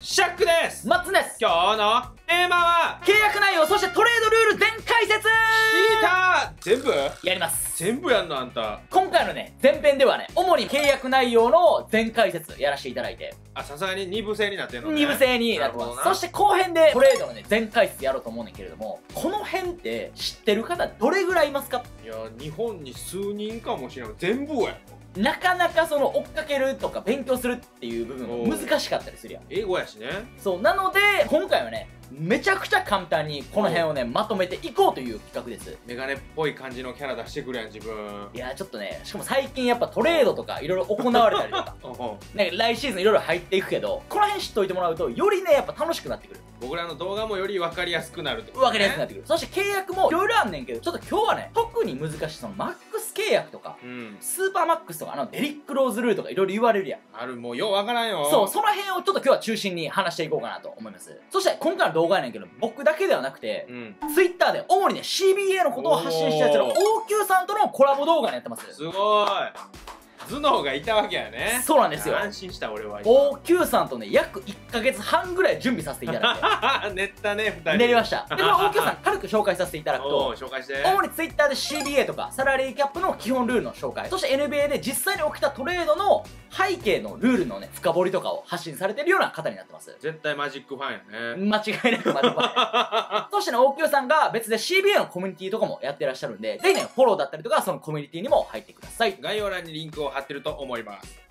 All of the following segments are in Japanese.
シャックです。マッツンです。今日のテーマは契約内容そしてトレードルール全解説。聞いた全部？やります。全部やんのあんた。今回のね前編ではね主に契約内容の全解説やらせていただいて。あさすがに二部制になってんのね。二部制になってます。そして後編でトレードのね全解説やろうと思うねんけれどもこの辺って知ってる方どれぐらいいますか？いや日本に数人かもしれない。全部やなかなかその追っかけるとか勉強するっていう部分が難しかったりするやん。英語やしね。そうなので今回はねめちゃくちゃ簡単にこの辺をねまとめていこうという企画です。メガネっぽい感じのキャラ出してくるやん自分。いやちょっとねしかも最近やっぱトレードとかいろいろ行われたりとか。なんか来シーズンいろいろ入っていくけどこの辺知っといてもらうとよりねやっぱ楽しくなってくる。僕らの動画もより分かりやすくなるってこと、ね、分かりやすくなってくる。そして契約もいろいろあんねんけどちょっと今日はね特に難しいそのマックス契約とかうん。スーパーマックスとかあのデリック・ローズルーとかいろいろ言われるやん。あるもうよう分からんよ。そう、その辺をちょっと今日は中心に話していこうかなと思います。そして今回の動画やねんけど、僕だけではなくて、うん。ツイッターで主にね、CBA のことを発信したやつの OQ さんとのコラボ動画にやってます。すごい頭脳がいたわけやね。そうなんですよ。安心した俺は OQ さんとね、約1ヶ月半ぐらい準備させていただい練 ったね二人。て、練りました。で、この OQ さん 軽く紹介させていただくおとお、紹介して。主にツイッターで CBA とかサラリーキャップの基本ルールの紹介。そして NBA で実際に起きたトレードの背景のルールのね深掘りとかを発信されてるような方になってます。絶対マジックファンやね。間違いなくマジコ そしてね、大 Q さんが別で CBA のコミュニティとかもやってらっしゃるんで、ぜひね、フォローだったりとか、そのコミュニティにも入ってください。概要欄にリンクを貼ってると思います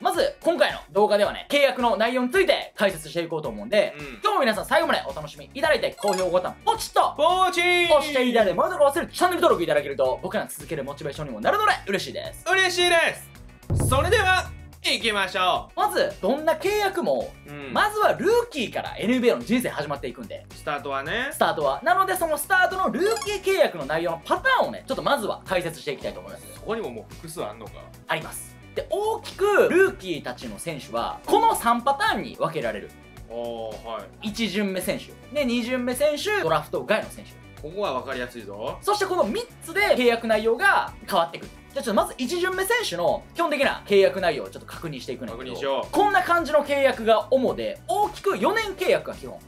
まず、今回の動画ではね、契約の内容について解説していこうと思うんで、うん今日も皆さん最後までお楽しみいただいて、高評ボタン、ポチッとポーチー押していただいて、まだ忘れずチャンネル登録いただけると、僕らの続けるモチベーションにもなるので嬉しいです。嬉しいですそれでは行きましょまず、どんな契約も、う、うん。まずはルーキーから NBA の人生始まっていくんで、スタートはね。スタートは。なので、そのスタートのルーキー契約の内容のパターンをね、ちょっとまずは解説していきたいと思います。そこにももう複数あんのか。ありますで大きくルーキーたちの選手はこの3パターンに分けられる。はい。1巡目選手。で2巡目選手ドラフト外の選手。ここは分かりやすいぞ。そしてこの3つで契約内容が変わってくるじゃあちょっとまず1巡目選手の基本的な契約内容をちょっと確認していくんだけど確認しよう。こんな感じの契約が主で大きく4年契約が基本。い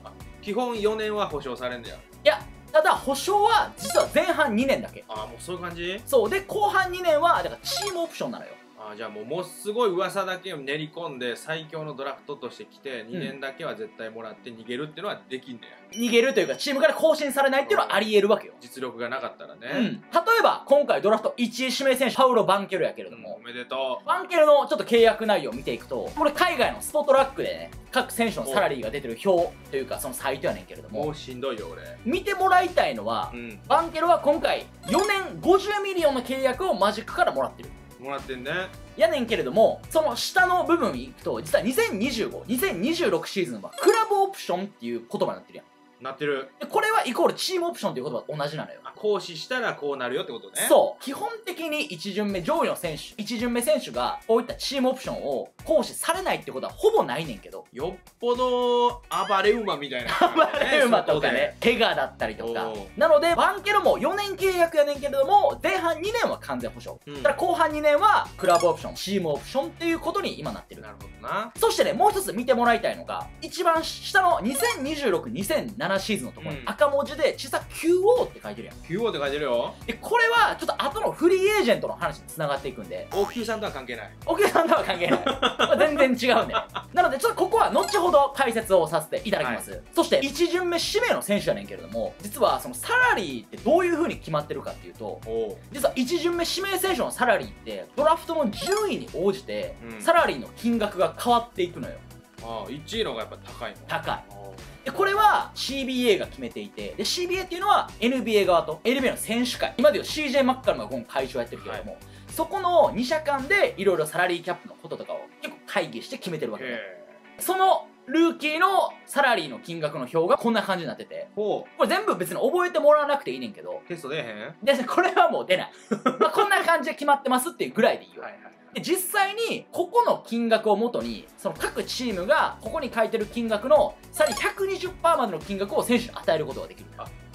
基本4年は保証されんだよやただ保証は実は前半2年だけ。ああもうそういう感じ？そうで後半2年はだからチームオプションなのよあーじゃあもうもうすごい噂だけを練り込んで最強のドラフトとして来て2うん。年だけは絶対もらって逃げるっていうのはできんだよ逃げるというかチームから更新されないっていうのはあり得るわけよ。実力がなかったらうん、ね、例えば今回ドラフト1位指名選手パオロ・バンケロやけれども。お、めでとバンケロのちょっと契約内容を見ていくとこれ海外のスポトラックでね各選手のサラリーが出てる表というかそのサイトやねんけれども。うもうしんどいよ俺。見てもらいたいのはうん。バンケロは今回4年50ミリオンの契約をマジックからもらってるもらってんね。やねんけれどもその下の部分に行くと実は20252026シーズンはクラブオプションっていう言葉になってるやん。なってる。でこれはイコールチームオプションっていう言葉と同じなのよ。あ行使したらこうなるよってことね。そう。基本的に1巡目上位の選手1巡目選手がこういったチームオプションを行使されないってことはほぼないねんけど。よっぽど暴れ馬みたいなバレ 馬とかね怪我だったりとか。なのでバンケロも4年契約やねんけれども前半2年は完全保証、うん。ただ後半2年はクラブオプションチームオプションっていうことに今なってるなるほどな。そしてねもう一つ見てもらいたいのが一番下の2026-2007シーズンのところにうん。赤文字で小さく QO って書いてるやん。QO って書いてるよ。でこれはちょっと後のフリーエージェントの話につながっていくんで。大木さんとは関係ない。奥さんとは関係ない。ま あ全然違うんで。なので、ちょっとここは後ほど解説をさせていただきます。そして、1巡目指名の選手やねんけれども、実はそのサラリーってどういう風に決まってるかっていうと、実は1巡目指名選手のサラリーって、ドラフトの順位に応じて、うん。サラリーの金額が変わっていくのよ。ああ1位の方がやっぱ高いの。高い。おで、これは CBA が決めていて、で、CBA っていうのは NBA 側と NBA の選手会、今でいう CJ マッカルムが今会長やってるけれども、そこの2社間でいろいろサラリーキャップのこととかを結構会議して決めてるわけそのルーキーのサラリーの金額の表がこんな感じになってて、えほこれ全部別に覚えてもらわなくていいねんけど、うテスト出えへん？で、これはもう出ない。まあこんな感じで決まってますっていうぐらいでいいよ。はいはいで、実際に、ここの金額をもとに、その各チームが、ここに書いてる金額の、さらに120%までの金額を選手に与えることができる。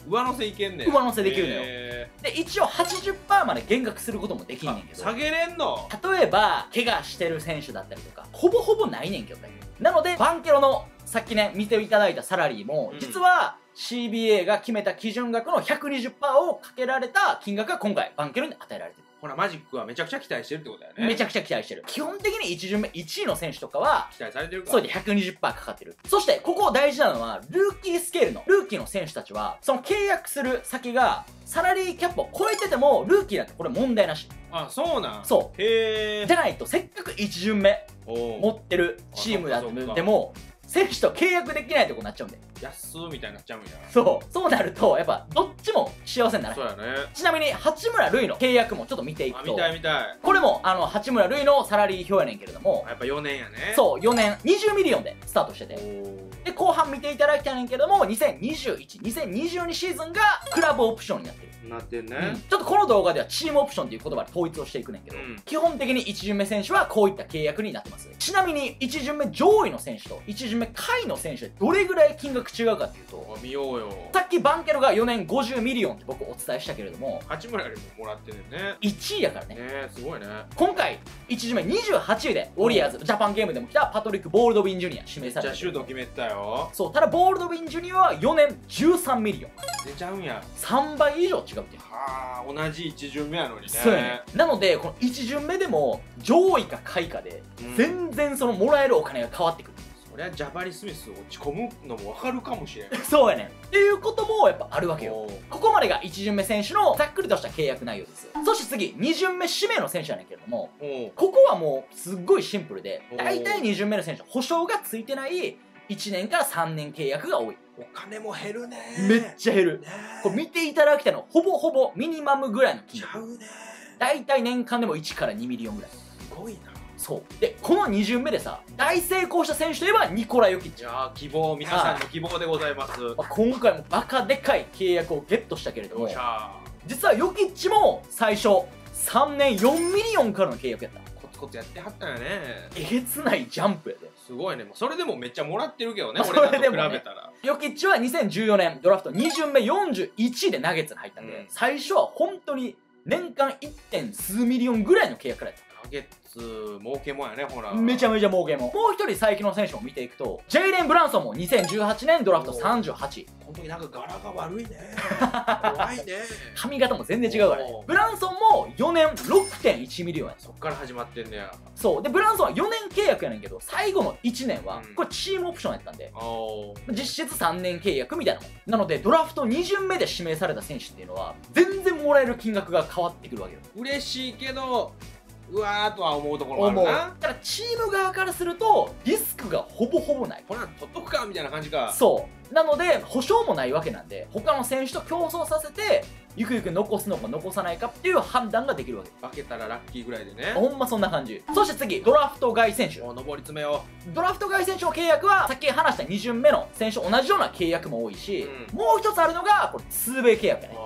上乗せいけんねん上乗せできるのよへで、一応80%まで減額することもできんねんけど、下げれんの？例えば、怪我してる選手だったりとか、ほぼほぼないねんけどね。なのでバンケロのさっきね見ていただいたサラリーも、うん。実は CBA が決めた基準額の120%をかけられた金額が今回バンケロに与えられてる。ほらマジックはめちゃくちゃ期待してるってことだよね。めちゃくちゃ期待してる。基本的に1巡目1位の選手とかは期待されてるから。それで120%かかってる。そしてここ大事なのはルーキースケールのルーキーの選手たちはその契約する先がサラリーキャップを超えててもルーキーだってこれ問題なし。あそうなん？そう。へえじゃないとせっかく1巡目お持ってるチームだっかそっか。でも選手と契約できないとこになっちゃうんで。安みたいになっちゃうんや。そう。そうなるとやっぱどっちも幸せにならないそうやね。ちなみに八村塁の契約もちょっと見ていくと。あ見たい見たい。これもあの八村塁のサラリー表やねんけれども。やっぱ4年やね。そう4年。20ミリオンでスタートしておてー。で後半見ていただきたいねんけども20212022シーズンがクラブオプションになってる。なってんね、うん。ちょっとこの動画ではチームオプションっていう言葉で統一をしていくねんけど、うん。基本的に1巡目選手はこういった契約になってます。ちなみに1巡目上位の選手と1巡目下位の選手でどれぐらい金額違うかっていうとお見ようよ。さっきバンケロが4年50ミリオンって僕お伝えしたけれども八村よりももらってんねんね1位やからねねすごいね今回1巡目28位でウォリアーズジャパンゲームでも来たパトリック・ボールドウィン・ジュニア指名めっちゃされたシュート決めたよそうただボールドウィン・ジュニアは4年13ミリオン出ちゃうんや3倍以上違うってはあ同じ一巡目やのにねそうねなのでこの1巡目でも上位か下位かで全然そのもらえるお金が変わってくる、そりゃジャバリ・スミス落ち込むのも分かるかもしれん。そうやねっていうこともやっぱあるわけよ。ここまでが1巡目選手のざっくりとした契約内容です。そして次2巡目指名の選手やねんけれどもここはもうすっごいシンプルで大体2巡目の選手保証がついてない1年から3年契約が多い。お金も減るね。めっちゃ減る。ね。これ見ていただきたいのはほぼほぼミニマムぐらいの金額。ちゃうね。大体年間でも1から2ミリオンぐらい。すごいなそう。でこの2巡目でさ大成功した選手といえばニコラ・ヨキッチ。じゃあ希望皆さんの希望でございます。まあ今回もバカでかい契約をゲットしたけれども実はヨキッチも最初3年4ミリオンからの契約やった。コツコツやってはったよね。えげつないジャンプやで。すごいね。それでもめっちゃもらってるけどねまあ俺らと比それでもねべたら。ヨキッチは2014年ドラフト2巡目41位でナゲッツに入ったんで、うん。最初は本当に年間 1点数ミリオンぐらいの契約からやったナゲッツ儲けもんやねほら。めちゃめちゃ儲けももう一人最近の選手も見ていくとジェイレン・ブランソンも2018年ドラフト38位本当になんか柄が悪いね。怖いね。髪型も全然違うからブランソンも4年6.1ミリオンやそっから始まってんねや。そう。でブランソンは4年契約やねんけど最後の1年はうん。これチームオプションやったんで。おー。実質3年契約みたいなもん。なのでドラフト2巡目で指名された選手っていうのは全然もらえる金額が変わってくるわけよ。嬉しいけどうわーとは思うところもあるな。ただチーム側からするとリスクがほぼほぼない。これは取っとくかみたいな感じか。そう。なので保証もないわけなんで他の選手と競争させてゆくゆく残すのか残さないかっていう判断ができるわけ。負けたらラッキーぐらいでね。ほんまそんな感じ。そして次ドラフト外選手。もう上り詰めよドラフト外選手の契約はさっき話した2巡目の選手と同じような契約も多いし、うん。もう一つあるのがこれ 2way 契約やね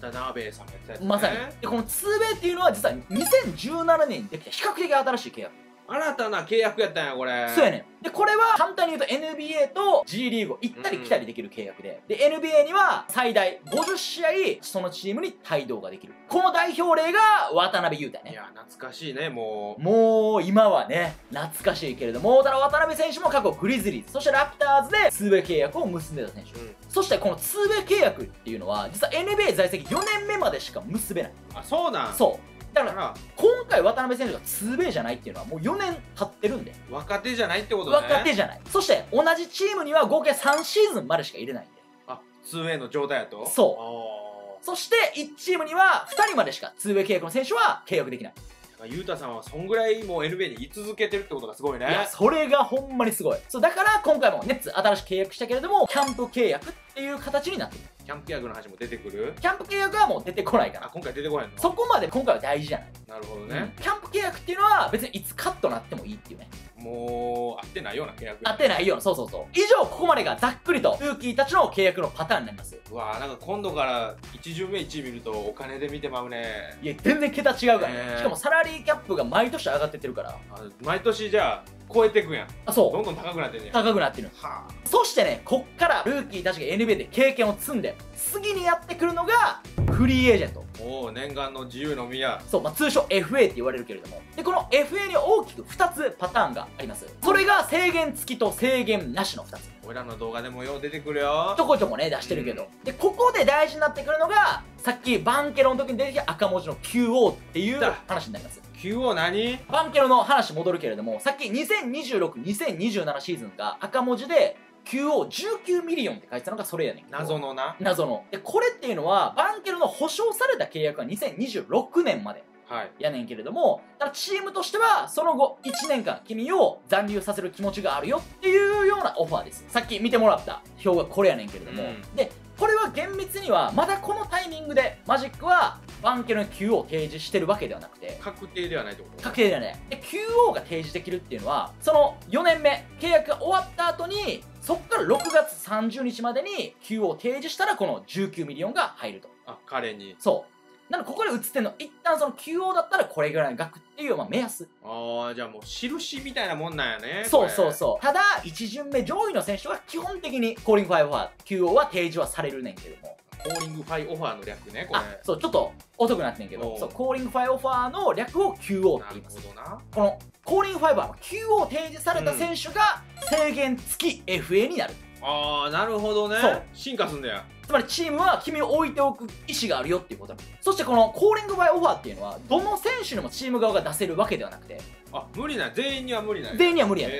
渡辺さんがやってたやつね。まさに。でこの 2way っていうのは実は2017年にできた比較的新しい契約。新たな契約やったんやこれ。そうやねん。でこれは簡単に言うと NBA と G リーグを行ったり来たりできる契約で、で NBA には最大50試合そのチームに帯同ができる。この代表例が渡辺裕太やね。いや懐かしいねもう。もう今はね懐かしいけれどもただ渡辺選手も過去グリズリーズそしてラプターズで 2way 契約を結んでた選手。うん。そしてこの 2way 契約っていうのは実は NBA 在籍4年目までしか結べない。あそうなん？そうだから今回渡辺選手が 2way じゃないっていうのはもう4年経ってるんで。若手じゃないってことね。若手じゃない。そして同じチームには合計3シーズンまでしか入れないんであ 2way の状態やと？そう。そして1チームには2人までしか 2way 契約の選手は契約できない。あゆうたさんはそんぐらいもう NBA に居続けてるってことがすごいね。いやそれがほんまにすごい。そうだから今回もネッツ新しく契約したけれどもキャンプ契約っていう形になってる。キャンプ契約の話も出てくる？キャンプ契約はもう出てこないから。あ今回出てこないの？そこまで今回は大事じゃない、なるほどうんね、キャンプ契約っていうのは別にいつカットなってもいいっていうね。もう合ってないような契約。合ってないようなそうそうそう。以上ここまでがざっくりとルーキーたちの契約のパターンになります。うわーなんか今度から1巡目1位見るとお金で見てまうね。いや全然桁違うからね、ねしかもサラリーキャップが毎年上がってってるから。あ毎年じゃあ超えてくやん。あそどんどん高くなってんねうん高くなってる。はそしてねこっからルーキーたちが NBA で経験を積んで次にやってくるのがフリーエージェント。あおお念願の自由の身やそう、まあ、通称 FA って言われるけれども。でこの FA には大きく2つパターンがあります。それが制限付きと制限なしの2つ俺らの動画でもよう出てくるよ。ちょこちょこね出してるけど、でここで大事になってくるのがさっきバンケロの時に出てきた赤文字の QO っていうだ話になります。QO 何？バンケロの話戻るけれどもさっき2026-2027シーズンが赤文字で QO19 ミリオンって書いてたのがそれやねん謎のな。謎の。でこれっていうのはバンケロの保証された契約は2026年まで。はいやねんけれどもただチームとしてはその後1年間君を残留させる気持ちがあるよっていうようなオファーです。さっき見てもらった表がこれやねんけれども、うん。でこれは厳密にはまだこのタイミングでマジックはバンケルの QO を提示してるわけではなくて。確定ではないってこと？確定ではない。で QO が提示できるっていうのはその4年目契約が終わった後にそっから6月30日までに QO を提示したらこの19ミリオンが入ると。あ彼に。そうなのでここで映ってんの。一旦その QO だったらこれぐらいの額っていうまあ目安。ああじゃあもう印みたいなもんなんやねそうそううそう。ただ1巡目上位の選手は基本的にコーリングファイオファー QO は提示はされるねんけども。コーリングファイオファーの略ねこれ。あそうちょっと遅くなってんけど。おう。そうコーリングファイオファーの略を QO って言います。ほどな。このコーリングファイバーの QO を提示された選手が制限付き FA になる。ああなるほどね。そう。進化すんだよつまりチームは君を置いておく意思があるよっていうことなの。そしてこのコーリングバイオファーっていうのはどの選手にもチーム側が出せるわけではなくて。あ無理なん全員には無理なんや。全員には無理やね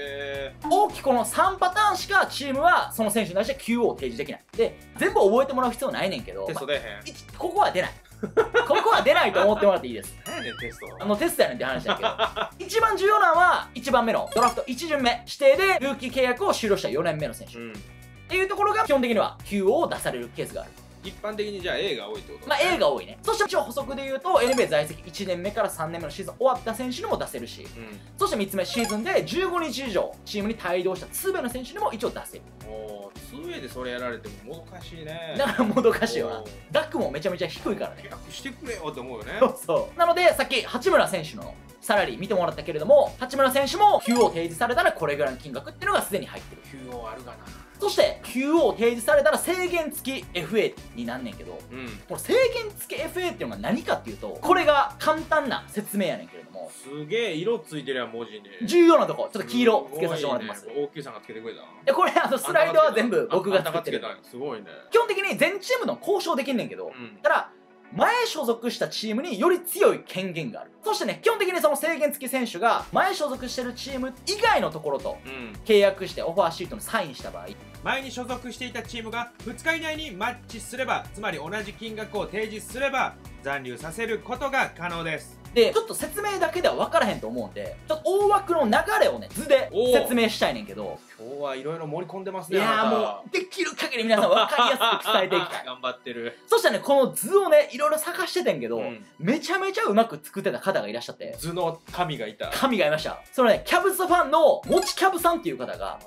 大きくこの3パターンしかチームはその選手に対して QO を提示できない。で全部覚えてもらう必要ないねんけど。ーテストまあここは出ない。ここは出ないと思ってもらっていいです。何やねんテスト。あのテストやねんって話だけど。一番重要なのは1番目のドラフト1巡目指定でルーキー契約を終了した4年目の選手。っうんていうところが基本的には QO を出されるケースがある。一般的にじゃあ A が多いってこと？まあ A が多いね。そして一応補足で言うと NBA 在籍1年目から3年目のシーズン終わった選手にも出せるしうん。そして3つ目シーズンで15日以上チームに帯同した全ての選手にも一応出せる。おー 2A でそれやられてももどかしいね。だからもどかしいよな。おー。額もめちゃめちゃ低いからね。契約してくれよって思うよね。そうそう。なのでさっき八村選手のサラリー見てもらったけれども八村選手も QO を提示されたらこれぐらいの金額っていうのがすでに入ってる。QO あるかなそして QO を提示されたら制限付き FA になんねんけどうん。この制限付き FA っていうのが何かっていうとこれが簡単な説明やねんけれどもすげえ色ついてるやん文字に。重要なとこちょっと黄色つけさせてもらってます。大きいさんがつけてくれたでこれあのスライドは全部僕が作ってる。すごいね基本的に全チームの交渉できんねんけど、うんただ前所属したチームにより強い権限がある。そしてね基本的にその制限付き選手が前所属してるチーム以外のところとうん。契約してオファーシートにサインした場合。前に所属していたチームが2日以内にマッチすればつまり同じ金額を提示すれば残留させることが可能ですでちょっと説明だけでは分からへんと思うんでちょっと大枠の流れをね図で説明したいねんけど。今日はいろいろ盛り込んでますいやーもうできる限り皆さん分かりやすく伝えていきたい。頑張ってる。そしたらねこの図をねいろいろ探しててんけど、うん。めちゃめちゃうまく作ってた方がいらっしゃって。図の神がいた。神がいました。そのねキャブスファンのもちキャブさんっていう方が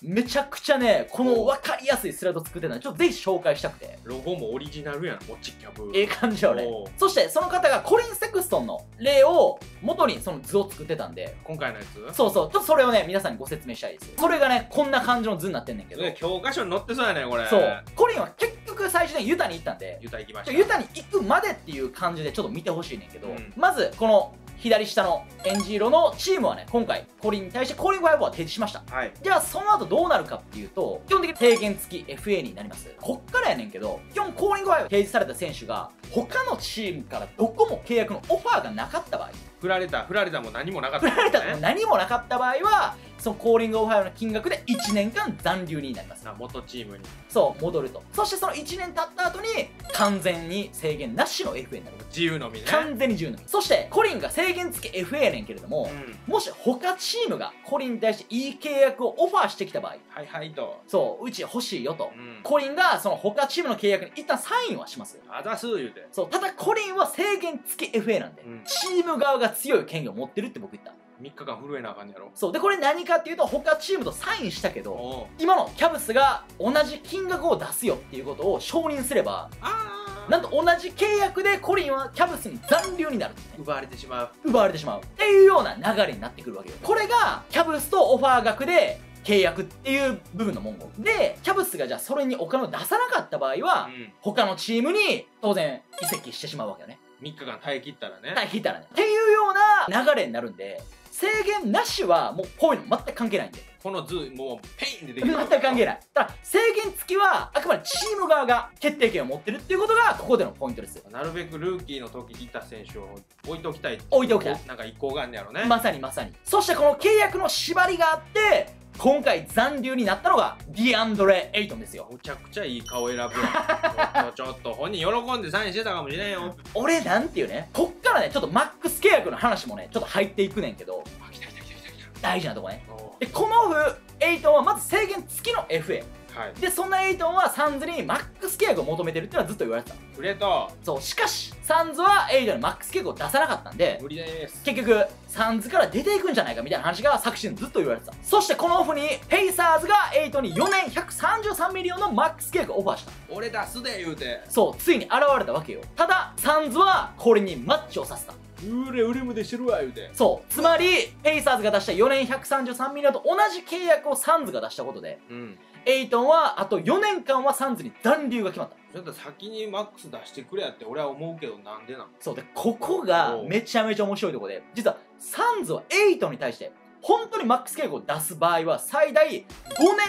めちゃくちゃねこの分かりやすいスライド作ってたんでちょっとぜひ紹介したくて。ロゴもオリジナルやんモチキャブ。ええ感じよねそしてその方がコリン・セクストンの例を元にその図を作ってたんで。今回のやつ？そうそう。ちょっとそれをね皆さんにご説明したいです。それがねこんな感じの図になってんねんけど。ね教科書に載ってそうやねこれ。そう。コリンは結局最初ねユタに行ったんで。ユタ行きました。ユタに行くまでっていう感じでちょっと見てほしいねんけど、うん。まずこの左下のエンジ色のチームはね今回コリンに対してコリン5は提示しました。はい。じゃあその後どうなるかっていうと基本的に制限付き FA になります。こっからやねんけど基本コーリングを提示された選手が他のチームからどこも契約のオファーがなかった場合振られた振られたも何もなかった振られたのも何もなかった場合はそのコーリングオファーの金額で1年間残留になります。な元チームに。そう戻ると。そしてその1年経った後に完全に制限なしの FA になる。自由のみね。完全に自由のみそしてコリンが制限付き FA やねんけれども、うん。もし他チームがコリンに対していい契約をオファーしてきた場合はいはいと。そううち欲しいよと、うん。コリンがその他チームの契約に一旦サインはします。あざす言うて。そうただコリンは制限付き FA なんで、うん。チーム側が強い権利を持ってるって僕言った3日間震えなあかんねやろ。そう。でこれ何かっていうと他チームとサインしたけど今のキャブスが同じ金額を出すよっていうことを承認すればあなんと同じ契約でコリンはキャブスに残留になる、奪われてしまう。奪われてしまうっていうような流れになってくるわけよ。これがキャブスとオファー額で契約っていう部分の文言。でキャブスがじゃあそれにお金を出さなかった場合は、うん。他のチームに当然移籍してしまうわけよね3日間耐え切ったらねはい引いたらねっていうような流れになるんで制限なしはもうこういうの全く関係ないんで。この図もうペインでできる。全く関係ない。ただ制限付きはあくまでチーム側が決定権を持ってるっていうことがここでのポイントですよ。なるべくルーキーの時にいた選手を置いておきたい置いておきたい。なんか意向があんねやろね、まさにまさに。そしてこの契約の縛りがあって今回残留になったのがディアンドレ・エイトンですよ。むちゃくちゃいい顔選ぶやん。ちょっと本人喜んでサインしてたかもしれんよ。俺なんていうねこっからねちょっとマックス契約の話もねちょっと入っていくねんけどあ来た来た来た来た来大事なとこね。でこのオフエイトンはまず制限付きの FA はい。でそんなエイトンはサンズにマックス契約を求めてるっていうのはずっと言われてた。フレートそうしかしサンズはエイトンにマックス契約を出さなかったんで無理です結局サンズから出ていくんじゃないかみたいな話が昨シーズンずっと言われてた。そしてこのオフにペイサーズがエイトンに4年133ミリオンのマックス契約をオファーした。俺出すで言うて。そうついに現れたわけよ。ただサンズはこれにマッチをさせた。うれうれむでしてるわ言うて。そうつまりペイサーズが出した4年133ミリオンと同じ契約をサンズが出したことでうんエイトンはあと4年間はサンズに残留が決まった。ちょっと先にマックス出してくれやって俺は思うけどなんでなん？そうでここがめちゃめちゃ面白いところで実はサンズはエイトンに対して本当にマックス契約を出す場合は最大5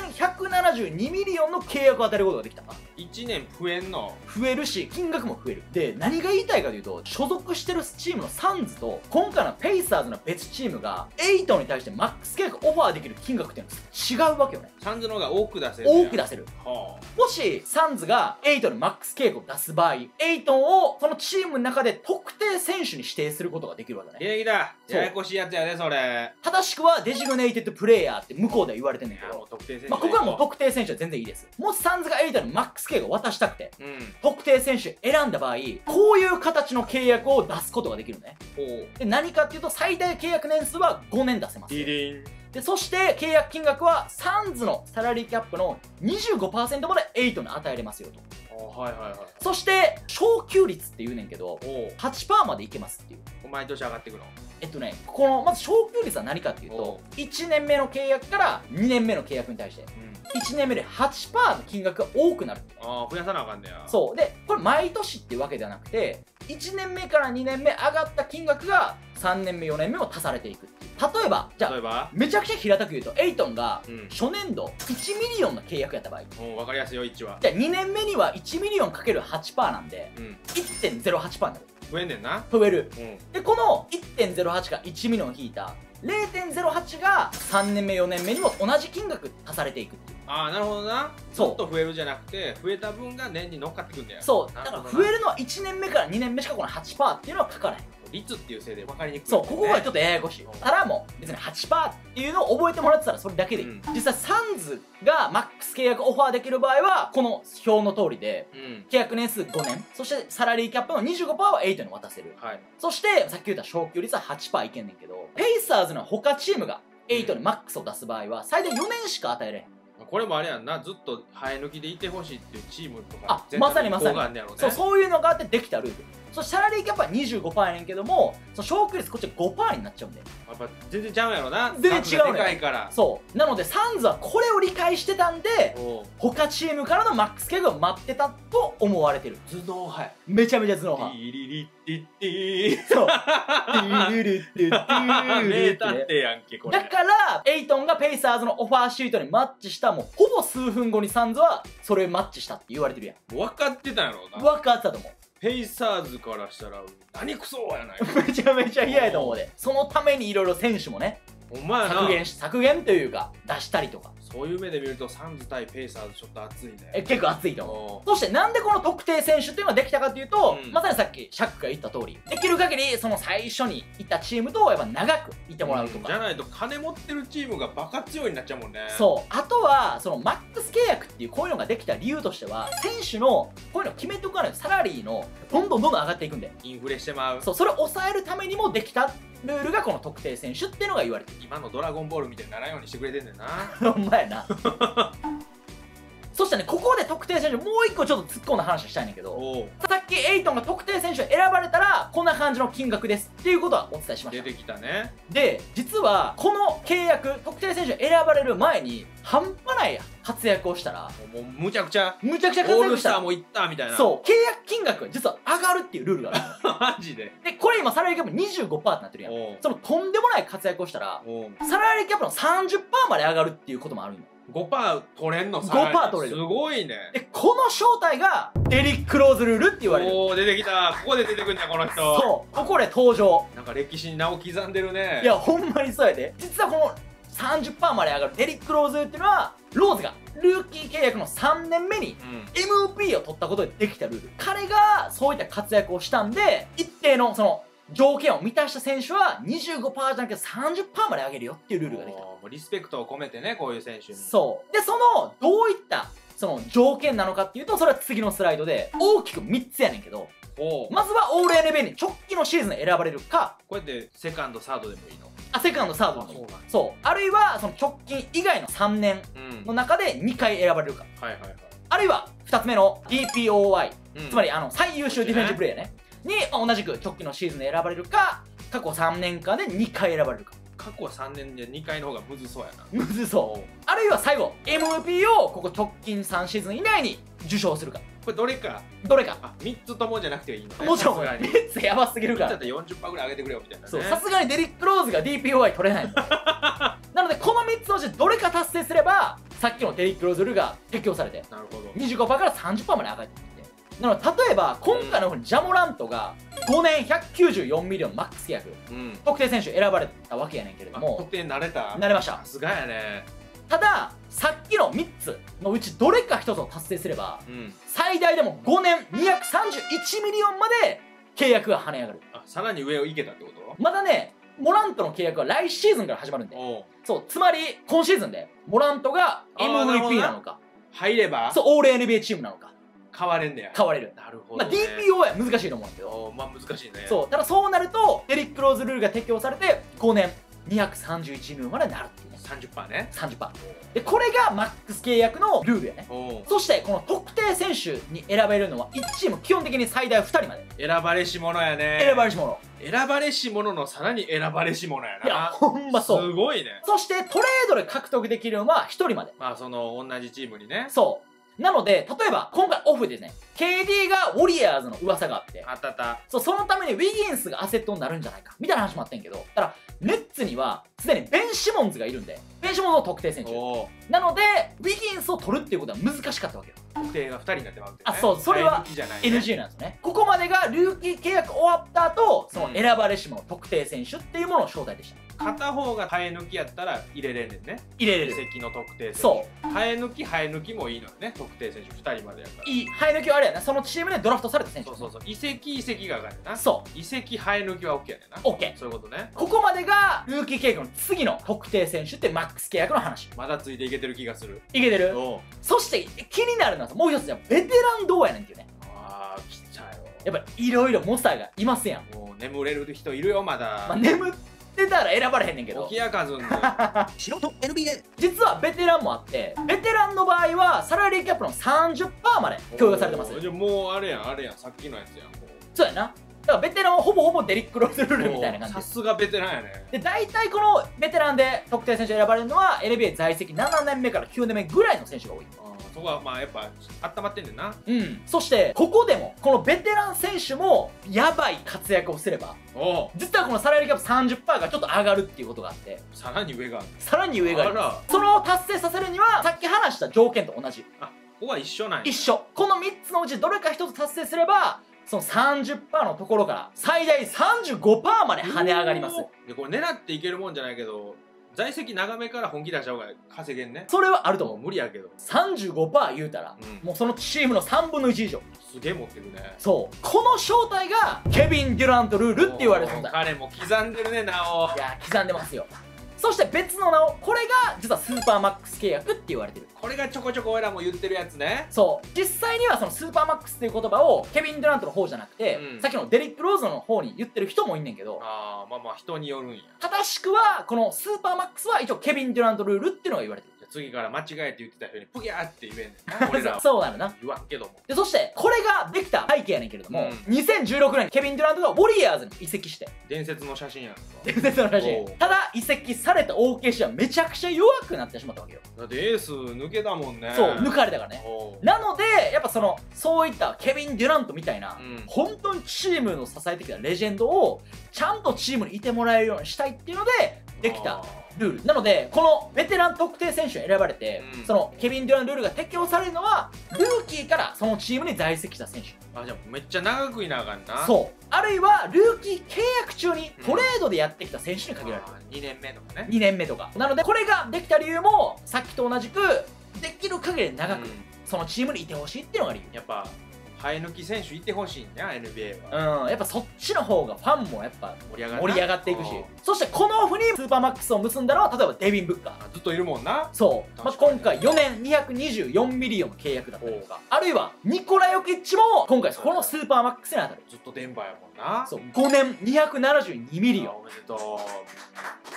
年172ミリオンの契約を与えることができた1年増えんの？増えるし金額も増える。で何が言いたいかというと所属してるチームのサンズと今回のペイサーズの別チームがエイトンに対してマックス契約オファーできる金額っていうのは違うわけよね。サンズの方が多く出せる多く出せる。はもしサンズがエイトンにマックス契約を出す場合エイトンをそのチームの中で特定選手に指定することができるわけあね。礼儀だ。ややこしいやつやでそれ。正しくは designated player って向こうでは言われてんねんけど。まあ、ここはもう特定選手は全然いいです。もしサンズがエイトンにマックス契約を渡したくてうん。特定選手選んだ場合こういう形の契約を出すことができるのね。で何かっていうと最大契約年数は5年出せますでそして契約金額はサンズのサラリーキャップの25%までエイトに与えれますよと。あはいはいはい。そして昇給率って言うねんけどおう。8%までいけますっていう。毎年上がっていくの？えっとねこのまず昇給率は何かっていうおと1年目の契約から2年目の契約に対して。うん1年目で8%の金額が多くなる。ああ増やさなあかんねや。そう。でこれ毎年っていうわけではなくて1年目から2年目上がった金額が3年目4年目も足されていくっていう。例えばじゃあ例えば？めちゃくちゃ平たく言うとエイトンがうん。初年度1ミリオンの契約やった場合。もう分かりやすいよ1は。じゃあ2年目には1ミリオンかける8%なんでうん。1.08%になる。増えんねんな。増える。うん。でこの1.08が1ミリオン引いた0.08が3年目4年目にも同じ金額足されていくっていう。ああなるほどな。ちょっと増えるじゃなくて増えた分が年に乗っかってくんだよ。そう。だから増えるのは1年目から2年目しかこの8%っていうのは書かない率っていうせいで分かりにくいそうここがちょっととややこしいただもう別に8%っていうのを覚えてもらってたらそれだけでいい、うん。実際サンズがマックス契約オファーできる場合はこの表の通りでうん。契約年数5年。そしてサラリーキャップの25%は8に渡せる。はい。そしてさっき言った昇給率は8%いけんねんけどペイサーズの他チームが8にマックスを出す場合は最大4年しか与えれへん。これもあれやんな。ずっと生え抜きでいてほしいっていうチームとかあまさにまさに。そうそういうのがあってできたルールそしてサラリーキャップは25%やねんけどもその昇給率こっちは5%になっちゃうんでやっぱ全然ちゃうんやろな。全然違うねいから。そう。なのでサンズはこれを理解してたんで他チームからのマックス契約を待ってたと思われてる。頭脳派や。めちゃめちゃ頭脳テ派ィリリティティ。そう。ティルルティルティ名ってね探偵やんけこれ。だからエイトンがペイサーズのオファーシートにマッチしたもうほぼ数分後にサンズはそれマッチしたって言われてるやん。分かってたんやろうな。分かってたと思うペイサーズからしたら何クソやない。めちゃめちゃ嫌やと思うで。そのためにいろいろ選手もねお前な。削減し削減というか出したりとかそういう目で見るとサンズ対ペイサーズちょっと熱いね。え結構熱いとそしてなんでこの特定選手っていうのができたかというと、うん。まさにさっきシャックが言った通りできる限りその最初にいたチームとやっぱ長くいてもらうとか、じゃないと金持ってるチームがバカ強いになっちゃうもんね。そう。あとはそのマックス契約っていうこういうのができた理由としては選手のこういうの決めておかないとサラリーのどんどんどんどん上がっていくんで。インフレしてまう。そう。それを抑えるためにもできたルールがこの特定選手っていうのが言われてる。今のドラゴンボールみたいにならんようにしてくれてんねんな。ほんまやな。そそしてねここで特定選手もう一個ちょっと突っ込んだ話したいんだけどさっきエイトンが特定選手を選ばれたらこんな感じの金額ですっていうことはお伝えしました出てきたね。で実はこの契約特定選手選ばれる前に半端ない活躍をしたらもうむちゃくちゃむちゃくちゃ活オー躍した。らルスターも行ったみたいな。そう。契約金額が実は上がるっていうルールがある。マジで。でこれ今サラリーキャップ25%ってなってるやんそのとんでもない活躍をしたらサラリーキャップの30%まで上がるっていうこともあるんよ5%取れんの5%取れる。すごいね。でこの正体がデリック・ローズルールって言われる。おお出てきた。ここで出てくんだこの人。そう。ここで登場。なんか歴史に名を刻んでるね。いやほんまにそうやで。実はこの30%まで上がるデリック・ローズっていうのはローズがルーキー契約の3年目にうん。MVP を取ったことでできたルール。彼がそういった活躍をしたんで一定のその条件を満たした選手は25%じゃなくて30%まで上げるよっていうルールができた。もうリスペクトを込めてねこういう選手に。そう。でそのどういったその条件なのかっていうとそれは次のスライドで大きく3つやねんけどまずはオール NBA に直帰のシーズンで選ばれるか。こうやってセカンドサードでもいいの？あセカンドサードでもいい。あそうあるいはその直近以外の3年うんの中で2回選ばれるか。はいはいはい。あるいは2つ目の DPOY うん。つまりあの最優秀ディフェンシブプレイヤーねに、まあ同じく直近のシーズンで選ばれるか過去3年間で2回選ばれるか。過去3年で2回の方がむずそうやな。むずそう。あるいは最後 MVP をここ直近3シーズン以内に受賞するか。これどれか？どれか。あ3つともじゃなくていいのね。もちろんさすがに。レッツやばすぎるかちょっらと40%ぐらい上げてくれよみたいなね。そうさすがにデリック・ローズが DPOY 取れない。の なのでこの3つのうちどれか達成すればさっきのデリック・ローズルが適用されてなるほど。25%から30%まで上がっていってなので例えば今回のジャモラントが5年194ミリオンマックス契約うん。特定選手選ばれたわけやねんけれどあも特定なれた。なれました。さすがやね。たださっきの3つのうちどれか1つを達成すればうん。最大でも5年231ミリオンまで契約が跳ね上がる。あさらに上をいけたってこと？まだねモラントの契約は来シーズンから始まるんで。そうつまり今シーズンでモラントが MVP ななのか。入れば？そうオール NBA チームなのか変われんねや。変われる、なるほまあ、ど、ね DPO は難しいと思うんだけどおうまあ難しいね。そう。ただそうなるとデリック・ローズルールが適用されて5年231ミリオンまでなるっていうね。30%ね。30%でこれがマックス契約のルールやね。そしてこの特定選手に選べるのは1チーム基本的に最大2人まで。選ばれし者やね。選ばれし者。選ばれし者のさらに選ばれし者やいやなほんますそう。ごいね。そしてトレードで獲得できるのは1人まで。まあその同じチームにね。そうなので例えば今回オフでですね KD がウォリアーズの噂があってあったあった。そうそのためにウィギンスがアセットになるんじゃないかみたいな話もあってんけどただネッツにはすでにベン・シモンズがいるんでベン・シモンズの特定選手。なのでウィギンスを取るっていうことは難しかったわけよ。特定が2人になってまうね。あそうそれは NG なんですね。ここまでがルーキー契約終わった後その選ばれし者特定選手っていうものの正体でした片方が生え抜きやったら入れれんねんね。入れれる。移籍の特定選手。そう。生え抜き生え抜きもいいのよね。特定選手2人までやから。いい生え抜きはあれやな。そのチームでドラフトされた選手そうそうそう。移籍移籍が上がるな。そう。移籍生え抜きは OK やねんな OK そういうことね。ここまでがルーキー契約の次の特定選手ってマックス契約の話。まだついていけてる気がする。いけてる？そして気になるのはもう一つじゃベテランどうやねんっていうね。ああ来ちゃう。よやっぱいろいろ猛者がいますやん、もう眠れる人いるよまだ、まあ、眠ってたら選ばれへんねんけど。起きやかずんの。素人 NBA 実はベテランもあってベテランの場合はサラリーキャップの30%まで許容されてます。じゃあもうあれやんあれやんさっきのやつやんもそうやな。だからベテランはほぼほぼデリック・ローズルールみたいな感じ。さですすがベテランやね。で大体このベテランで特定選手選ばれるのは NBA 在籍7年目から9年目ぐらいの選手が多いそこはまあやっぱ温まってんねんな。うん。そしてここでもこのベテラン選手もやばい活躍をすればお実はこのサラリーキャップ30%がちょっと上がるっていうことがあって。さらに上がある。さらに上があるあら。それを達成させるにはさっき話した条件と同じ。あここは一緒なんや。一緒。この3つのうちどれか1つ達成すればその30%のところから最大35%まで跳ね上がります。でこれ狙っていけるもんじゃないけど在籍長めから本気出した方が稼げんね。それはあると思う。無理やけど。35%言うたら、うん。もうそのチームの3分の1以上。すげえ持ってるね。そう。この正体がケビン・デュラントルールって言われる存在彼も刻んでるねなお。いや刻んでますよそして別の名をこれが実はスーパーマックス契約って言われてる。これがちょこちょこ俺らも言ってるやつね。そう。実際にはそのスーパーマックスっていう言葉をケビン・デュラントの方じゃなくて、うん。さっきのデリック・ローズの方に言ってる人もいんねんけどああまあまあ人によるんや。正しくはこのスーパーマックスは一応ケビン・デュラントルールっていうのが言われてる次から間違えて言ってた人にプギャーって言えんねんな。俺らは。そうなのな。言わんけども。でそしてこれができた背景やねんけれども、うん。2016年ケビン・デュラントがウォリアーズに移籍して。伝説の写真やんか。伝説の写お真う。ただ移籍された OKC はめちゃくちゃ弱くなってしまったわけよ。だってエース抜けたもんね。そう抜かれたからね。なのでやっぱそのそういったケビン・デュラントみたいな、うん。本当にチームの支えてきたレジェンドをちゃんとチームにいてもらえるようにしたいっていうのでできたあルール。なのでこのベテラン特定選手に選ばれて、うん。そのケビン・デュラントルールが適用されるのはルーキーからそのチームに在籍した選手。ーあじゃあめっちゃ長くいなあかんな。うそう。あるいはルーキー契約中にトレードでやってきた選手に限られる、2年目とかね。2年目とか。なのでこれができた理由もさっきと同じくできる限り長くうん。そのチームにいてほしいっていうのが理由。やっぱ生え抜き選手いてほしいんや NBA は。うん、やっぱそっちの方がファンもやっぱ盛り上がる盛り上がっていくし。うんそしてこのオフにスーパーマックスを結んだのは例えばデビン・ブッカー。あずっといるもんな。そう、まあ、今回4年224ミリオンの契約だったりとか。あるいはニコラ・ヨキッチも今回このスーパーマックスに当たる。ずっとデンバーやもんな。そう5年272ミリオン。あおめでと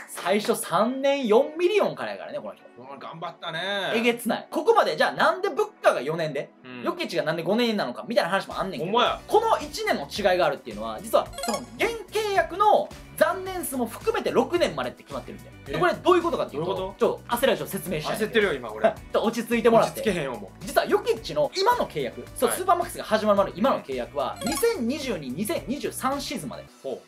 最初3年4ミリオンからやからねこの人。頑張ったね。えげつない。ここまでじゃあなんでブッカーが4年で、うん。ヨチがなんで5年なのかみたいな話もあんねんけど。この1年の違いがあるっていうのは実はその現契約の残年数も含めて6年までって決まってるんでえ？でこれどういうことかっていうとちょっと焦らず説明したいんで。焦ってるよ今俺 落ち着いてもらっ落ち着けて。へんよも実はヨキッチの今の契約そう、はいスーパーマックスが始まるまでの今の契約は2022-2023シーズンまで。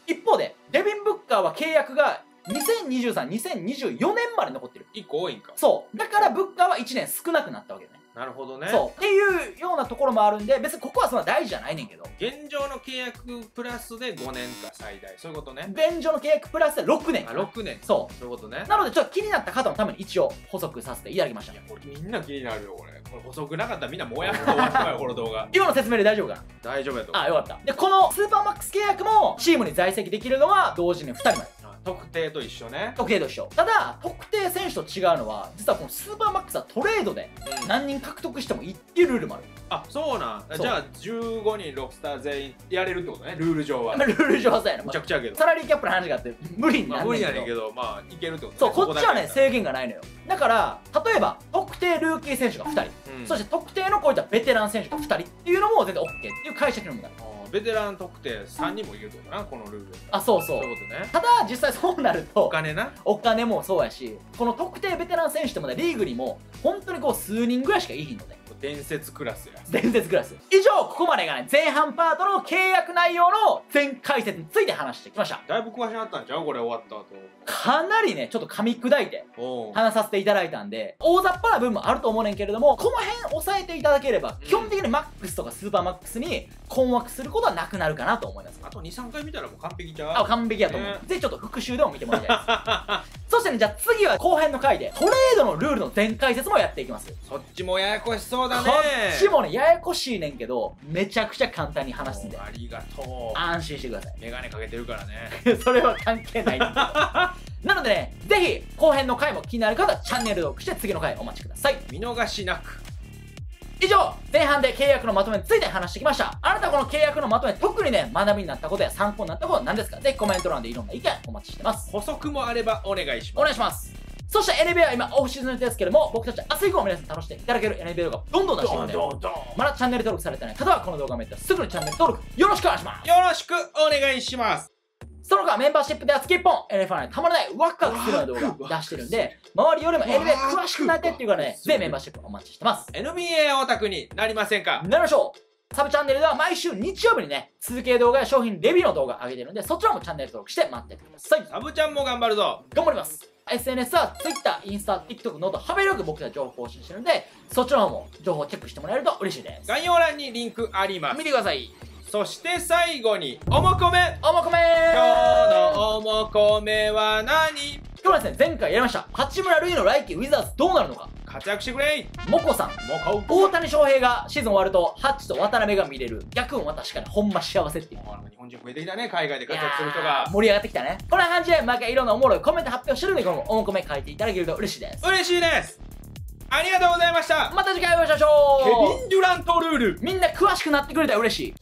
一方でデビン・ブッカーは契約が2023-2024年まで残ってる。う1個多いんか。そう。だからブッカーは1年少なくなったわけよねなるほどね。そう。っていうようなところもあるんで別にここはそんな大事じゃないねんけど。現状の契約プラスで5年か最大。そういうことね。現状の契約プラスで6年。あ6年。そそういうことね。うなのでちょっと気になった方のために一応補足させていただきました。いやこれみんな気になるよこれこれ補足なかったらみんなもやっと終わったよこの動画。今の説明で大丈夫か？な大丈夫やとあよかった。でこのスーパーマックス契約もチームに在籍できるのは同時に2人まで。あ特定と一緒ね。特定と一緒。ただ特定選手と違うのは実はこのスーパーマックスはトレードでうん。何人獲得してもいいっていうルールもある。あそうなん。じゃあ15人ロクスター全員やれるってことね。ルール上は。ま あルール上はそうやな、むちゃくちゃやけど。サラリーキャップの話があって無理にまあなんねんけど。無理やねんけどまあいけるってことそうこっちはねせ制限がないのよ。だから例えば特定ルーキー選手が2人、そして特定のこういったベテラン選手が2人っていうのも全然 OK っていう解釈にもなるベテラン特定3人もいけるってことなこのルールあそうそう。そういうことね。ただ実際そうなるとお金な。お金もそうやしこの特定ベテラン選手ってまだリーグにも本当にこう数人ぐらいしかいいひんので伝説クラスや。伝説クラス。以上ここまでがね前半パートの契約内容の全解説について話してきました。だいぶ詳しくなったんちゃう？これ終わった後。かなりねちょっと噛み砕いて話させていただいたんで大雑把な部分もあると思うねんけれどもこの辺押さえていただければ、うん。基本的にマックスとかスーパーマックスに困惑することはなくなるかなと思います。あと23回見たらもう完璧ちゃう？あ完璧やと思う、ね。ぜひちょっと復習でも見てもらいたいです そしてねじゃあ次は後編の回でトレードのルールの全解説もやっていきます。そっちもややこしそうだね。こっちもねややこしいねんけどめちゃくちゃ簡単に話すんで。ありがとう。安心してください。メガネかけてるからね。それは関係ない。なのでねぜひ後編の回も気になる方はチャンネル登録して次の回お待ちください。見逃しなく以上前半で契約のまとめについて話してきました。あなたこの契約のまとめ特にね学びになったことや参考になったことは何ですか？ぜひコメント欄でいろんな意見お待ちしてます。補足もあればお願いしおます。願いします。そして NBA は今オフシーズンですけども僕たち明日以降も皆さん楽しんでいただける NBA 動画どんどん出していくので。どんどんまだチャンネル登録されてない方はこの動画を見たらすぐにチャンネル登録よろしくお願いします。よろしくお願いしますその他メンバーシップでは月1本 NFL にたまらないワクワクするような動画出してるんで周りよりも NBA 詳しくなってっていうからねぜひメンバーシップお待ちしてます。NBA オタクになりませんか？なりましょう。サブチャンネルでは毎週日曜日にね続け動画や商品レビューの動画上げてるんでそちらもチャンネル登録して待っててください。サブちゃんも頑張るぞ。頑張ります。SNS は Twitter、インスタ、TikTok など幅広く僕たち情報更新してるんでそっちの方も情報チェックしてもらえると嬉しいです。概要欄にリンクあります。見てくださいそして最後におもこめ。おもこめ。今日のおもこめは何？今日はですね前回やりました。八村塁の来季ウィザーズどうなるのか。活躍してくれ。モコさん。もう買う大谷翔平がシーズン終わるとハッチと渡辺が見れる。逆運は確かにほんま幸せっていう。日本人増えてきたね。海外で活躍する人が。ー盛り上がってきたね。こんな感じで毎回いろんなおもろいコメント発表してるんで今後おもこめ書いていただけると嬉しいです。嬉しいです。ありがとうございました。また次回お会いしましょう。ケビン・デュラントルール。みんな詳しくなってくれたら嬉しい